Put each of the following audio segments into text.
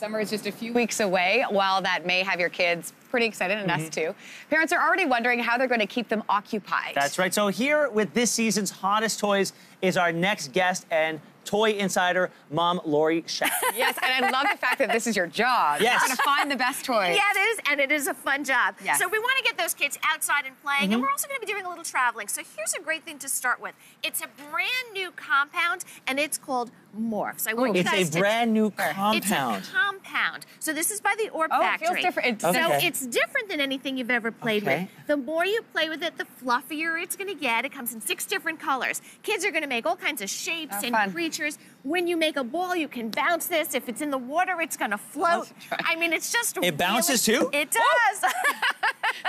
Summer is just a few weeks away. While that may have your kids pretty excited, and us mm-hmm. too, parents are already wondering how they're going to keep them occupied. That's right. So here with this season's hottest toys is our next guest and toy insider, Mom Laurie Schacht. Yes, and I love the fact that this is your job. Yes. You're going to find the best toys. Yeah, it is, and it is a fun job. Yes. So we want to get those kids outside and playing, Mm-hmm. and we're also going to be doing a little traveling. So here's a great thing to start with. It's a brand new compound, and it's called Morphs. I want you It's guys a to brand new compound. It's compound. a compound. So this is by the Orb Oh, it Factory. feels different. It's- So Okay. it's different than anything you've ever played Okay. with. The more you play with it, the fluffier it's going to get. It comes in six different colors. Kids are going to make all kinds of shapes Oh, and fun. creatures. When you make a ball, you can bounce this. If it's in the water, it's going to float. I mean, it's just It bounces too? It does.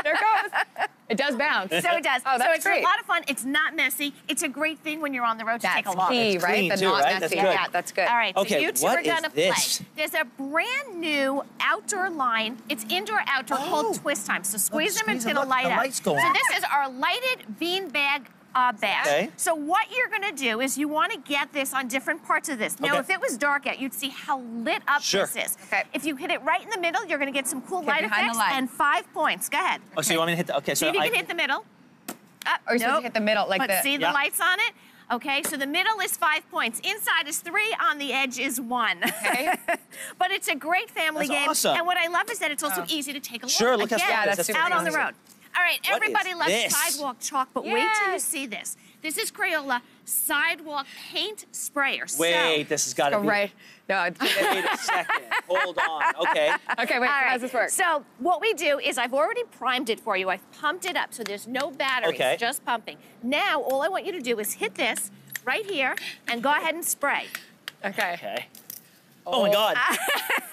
There it goes. It does bounce. so it does. Oh, that's so it's great. a lot of fun. It's not messy. It's a great thing when you're on the road to That's take a walk. key, It's right? the too, not right? That's messy. good. Yeah, that's good. All right, so Okay, you two what are gonna this? play. There's a brand new outdoor line. It's indoor outdoor Oh. called Twist Time. So squeeze oh, them squeeze until them. the Look, light the up. light's going So this is our lighted bean bag uh, bag. Okay. So what you're gonna do is you want to get this on different parts of this. Now, Okay. if it was dark out, you'd see how lit up Sure. this is. Okay. If you hit it right in the middle, you're gonna get some cool Okay, light behind the effects light. and five points. Go ahead. Oh, so you want me to hit the, okay, See so if you I, can hit the middle. Uh, Or you're supposed to nope. hit the middle, like but the- see the Yeah. lights on it? Okay, so the middle is five points. Inside is three, on the edge is one. Okay. but it's a great family That's game. awesome. And what I love is that it's also Oh. easy to take a look. Sure, look how Again, small it is. it's That's out on the easy. road. All right, What everybody is loves this? sidewalk chalk, but wait till you see this. This is Crayola sidewalk paint sprayer. So- wait, this has got to be. right. No, it's Wait a second. Hold on. Okay. Okay, wait. All How right. does this work? So what we do is I've already primed it for you. I've pumped it up, so there's no batteries, Okay. just pumping. Now all I want you to do is hit this right here and go ahead and spray. okay. Okay. Oh, my oh. God.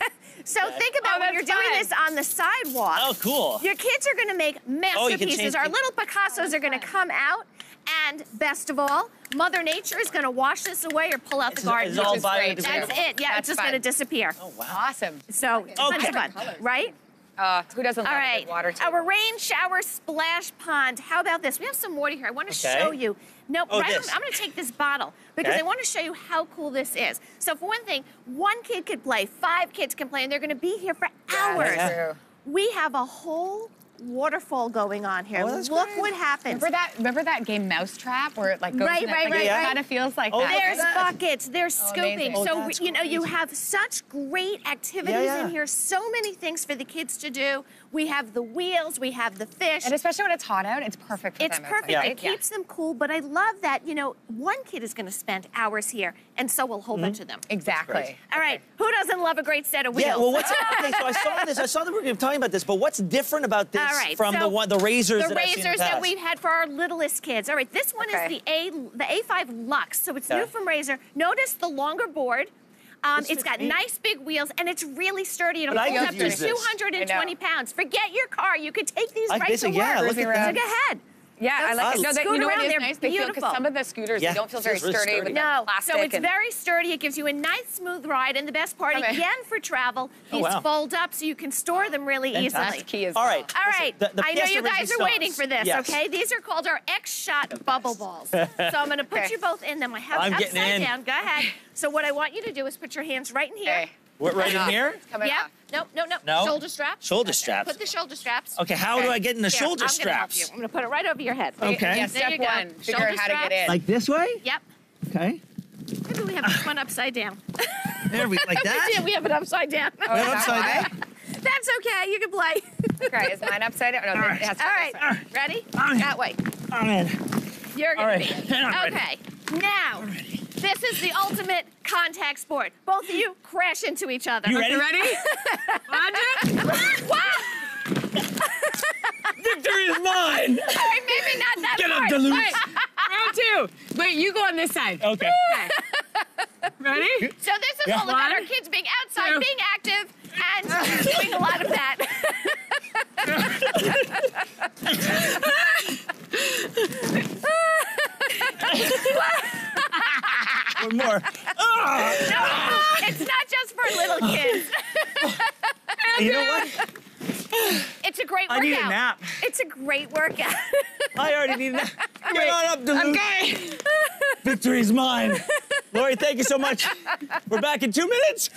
So think about Oh, when you're that's doing this on the sidewalk. Oh, cool. Your kids are going to make Oh, you can masterpieces. change Our little Picassos are going to come out, and best of all, Mother Nature is going to wash this away or pull out the garden. it's all which is great. biodegradable. That's it. Yeah, That's it's just fun. going to disappear. Oh, wow. Awesome. So tons Okay. of oh, fun, Colors. right? Uh, who doesn't All love right. good water too? Our rain shower splash pond. How about this? We have some water here. I want to Okay. show you. No, Oh, right. this. I'm, going to take this bottle because Okay. I want to show you how cool this is. So for one thing, one kid could play, five kids can play, and they're going to be here for hours. That's. We have a whole waterfall going on here. Oh, that's Look great. what happens. Remember that? Remember that game Mousetrap where it like goes? Right, in that- right, like, right, It right. kind of feels like Oh, that. There's that. buckets, there's Oh, scooping. Oh, so, that's you know, you have such great activities Yeah, yeah. in here, so many things for the kids to do. We have the wheels, we have the fish. And especially when it's hot out, it's perfect for It's them. perfect. Yeah. It keeps them cool, but I love that, you know, one kid is going to spend hours here, and so will a whole Mm-hmm. bunch of them. Exactly. great. All right, who doesn't love a great set of wheels? Yeah, well, what's okay? So I saw this. I saw that we were talking about this, but what's different about this All right, from so the one, the razors the that I've seen in the razors that we've had for our littlest kids. All right, this one Okay. is the A, the A5 Lux, so it's Okay. new from Razor. Notice the longer board. Um, This it's fits got me. nice big wheels and it's really sturdy. It'll hold up to this. 220 pounds. Forget your car. You could take these I- right this- to yeah, work. look at So that. go ahead. Yeah, I like it. No, that, you know what around, is they're nice? They feel because some of the scooters Yeah, they don't feel very really sturdy, with sturdy. No, plastic. so it's and- very sturdy. It gives you a nice smooth ride, and the best part, Okay. again for travel, Oh, these wow. fold up so you can store them really easily. That's key as All well. right. All Listen, right. the- the I know you guys are résistance. waiting for this, Yes. okay? These are called our X-Shot bubble balls. So I'm going to put Okay. you both in them. I have I'm upside down. Go ahead. So what I want you to do is put your hands right in here. Okay. We're right in here. off. Coming Yeah. off. No, no, no. No? Shoulder straps. Shoulder Okay. straps. Put the shoulder straps. Okay, how do I get in the Here, shoulder I'm gonna help straps? you. I'm going to put it right over your head. Okay. Yeah, There step you go. one, figure Shoulder out how to get straps. in. Like this way? Yep. Okay. Maybe we have this one upside down. There we like that. we did. We have it upside down. Oh, is that upside down. That's okay. You can play. Okay, is mine upside down? No, All right. it has to All be right. this way. Ready? I'm- That way. I'm in. You're All gonna right. be. I'm ready. Okay. Now, this is the ultimate contact sport. Both of you crash into each other. You ready? ready? Wow! Victory is mine. All right, maybe not that Get up. Deluce. Wait, round two. Wait, you go on this side. Okay. Ready? So this is Yeah. all about our kids being outside, two. being active, and doing a lot of that. One more. Ah! it's not just for little kids. You know what? It's a great workout. I need a nap. It's a great workout. I already need a nap. Get on up, Deluce. Okay. Victory's mine. Laurie, thank you so much. We're back in two minutes.